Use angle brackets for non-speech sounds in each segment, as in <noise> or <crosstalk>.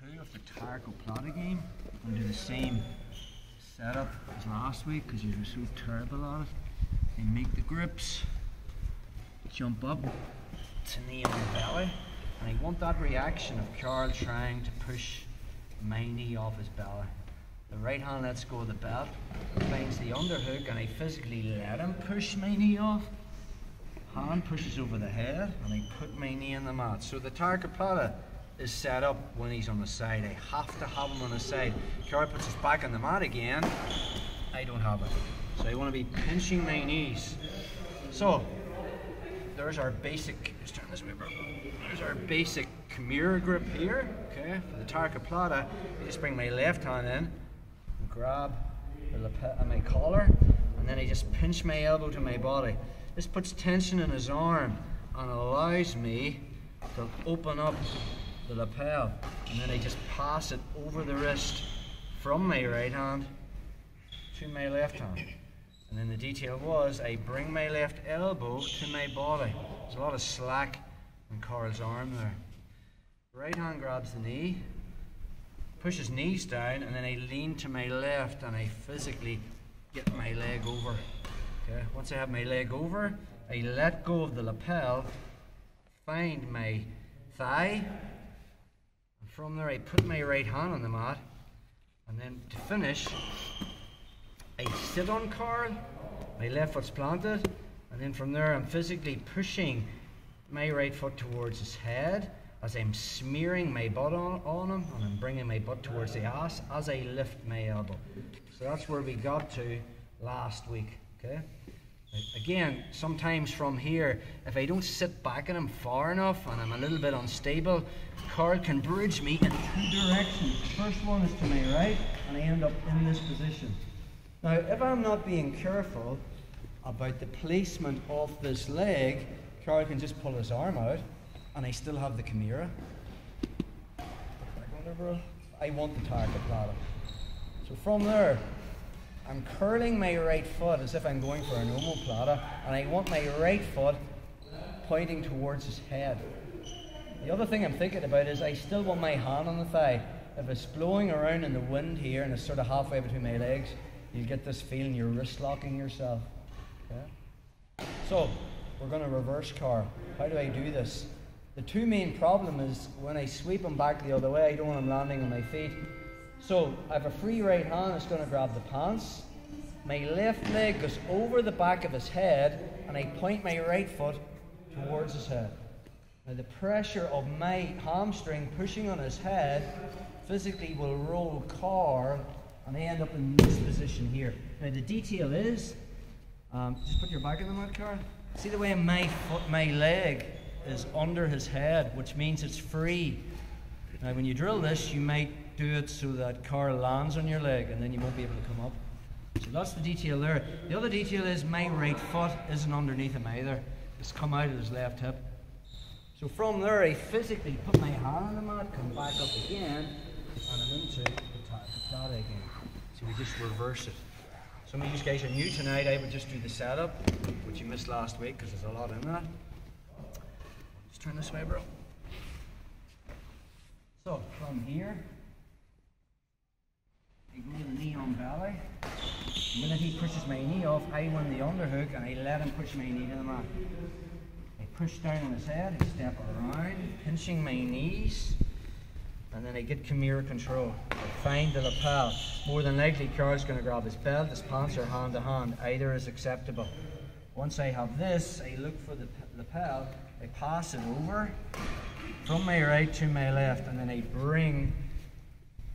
two of the Targo Plata game and do the same setup as last week because you were so terrible at it. And make the grips, jump up to knee on belly, and I want that reaction of Carl trying to push my knee off his belly. The right hand lets go of the belt, finds the underhook, and I physically let him push my knee off. Hand pushes over the head, and I put my knee in the mat. So the Tarikoplata is set up when he's on the side. I have to have him on the side. Carl puts his back on the mat again. I don't have it. So I want to be pinching my knees. So there's our basic, let's turn this way, bro. There's our basic Kimura grip here, okay, for the Tarikoplata. I just bring my left hand in and grab the lapel, uh, my collar, and then I just pinch my elbow to my body. This puts tension in his arm and allows me to open up the lapel. And then I just pass it over the wrist from my right hand to my left hand. And then the detail was I bring my left elbow to my body. There's a lot of slack in Carl's arm there. Right hand grabs the knee, pushes knees down, and then I lean to my left and I physically get my leg over. Okay, once I have my leg over, I let go of the lapel, find my thigh, from there I put my right hand on the mat, and then to finish, I sit on Carl, my left foot's planted, and then from there I'm physically pushing my right foot towards his head as I'm smearing my butt on, on him and I'm bringing my butt towards the ass as I lift my elbow. So that's where we got to last week. Okay. Again, sometimes from here, if I don't sit back in him far enough and I'm a little bit unstable, Carl can bridge me in two directions. The first one is to my right, and I end up in this position. Now, if I'm not being careful about the placement of this leg, Carl can just pull his arm out, and I still have the Kimura. I want the Tarikoplata. So from there, I'm curling my right foot as if I'm going for an omoplata, and I want my right foot pointing towards his head. The other thing I'm thinking about is I still want my hand on the thigh. If it's blowing around in the wind here and it's sort of halfway between my legs, you get this feeling you're wrist locking yourself. Okay? So, we're going to reverse Carl. How do I do this? The two main problem is when I sweep him back the other way, I don't want him landing on my feet. So I have a free right hand that's going to grab the pants. My left leg goes over the back of his head, and I point my right foot towards his head. Now, the pressure of my hamstring pushing on his head physically will roll Carl, and I end up in this position here. Now, the detail is um, just put your back in the mud, Carl. See the way my foot, my leg is under his head, which means it's free. Now, when you drill this, you might do it so that Carl lands on your leg and then you won't be able to come up. So that's the detail there. The other detail is my right foot isn't underneath him either. It's come out of his left hip. So from there, I physically put my hand on the mat, come back up again, and I'm into the plata again. So we just reverse it. Some of you guys are new tonight. I would just do the setup, which you missed last week because there's a lot in that. Just turn this way, bro. So from here, I go to the knee on belly. The minute he pushes my knee off, I win the underhook and I let him push my knee to the mat. I push down on his head, I step around, pinching my knees, and then I get Kimura control. I find the lapel. More than likely, Carl's going to grab his belt, his pants are hand to hand. Either is acceptable. Once I have this, I look for the lapel, I pass it over from my right to my left, and then I bring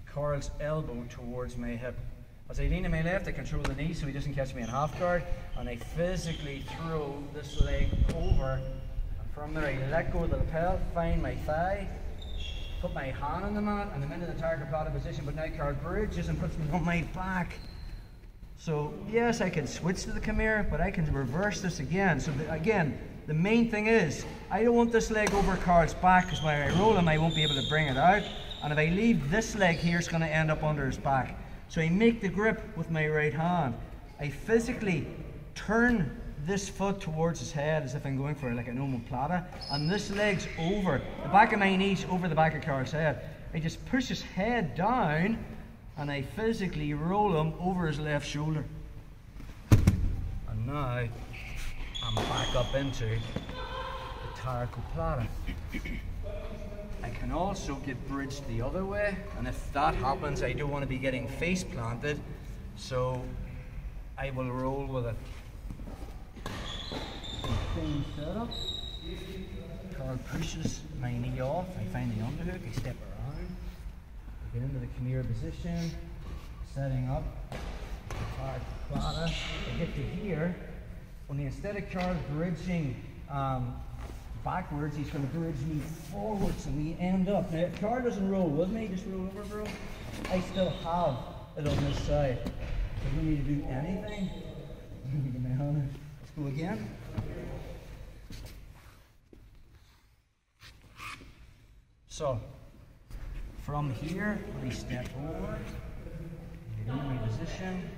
Carl's elbow towards my hip. As I lean to my left, I control the knee so he doesn't catch me in half guard, and I physically throw this leg over. And from there, I let go of the lapel, find my thigh, put my hand on the mat, and I'm in the Tarikoplata position. But now Carl bridges and puts me on my back. So yes, I can switch to the Kimura, but I can reverse this again. So the, again, the main thing is I don't want this leg over Carl's back because when I roll him, I won't be able to bring it out. And if I leave this leg here, it's going to end up under his back. So I make the grip with my right hand. I physically turn this foot towards his head as if I'm going for it, like an omoplata, and this leg's over the back of my knees over the back of Carl's head. I just push his head down and I physically roll him over his left shoulder. And now I'm back up into the Taraco Plata. I can also get bridged the other way, and if that happens, I don't want to be getting face planted, so I will roll with it. Same setup. Carl pushes my knee off, I find the underhook, I step around, I get into the Kimura position, setting up, hard I get to here, only instead of Carl bridging um, backwards, he's going to bridge me forwards and we end up. Now, if Carl doesn't roll with me, just roll over, bro. I still have it on this side. If we need to do anything, <laughs> let's go again. So, from here, we step forward, into my position.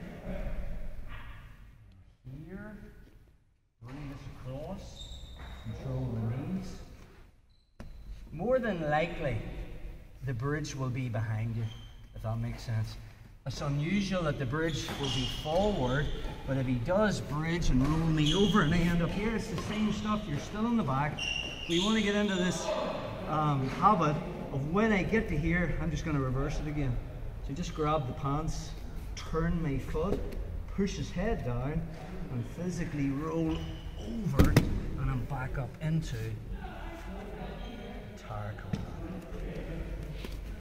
Here, bring this across, control the. Than likely, the bridge will be behind you, if that makes sense. It's unusual that the bridge will be forward, but if he does bridge and roll me over and I end up here, it's the same stuff. You're still in the back. We want to get into this um, habit of when I get to here, I'm just going to reverse it again. So just grab the pants, turn my foot, push his head down, and physically roll over, and I'm back up into Taraco.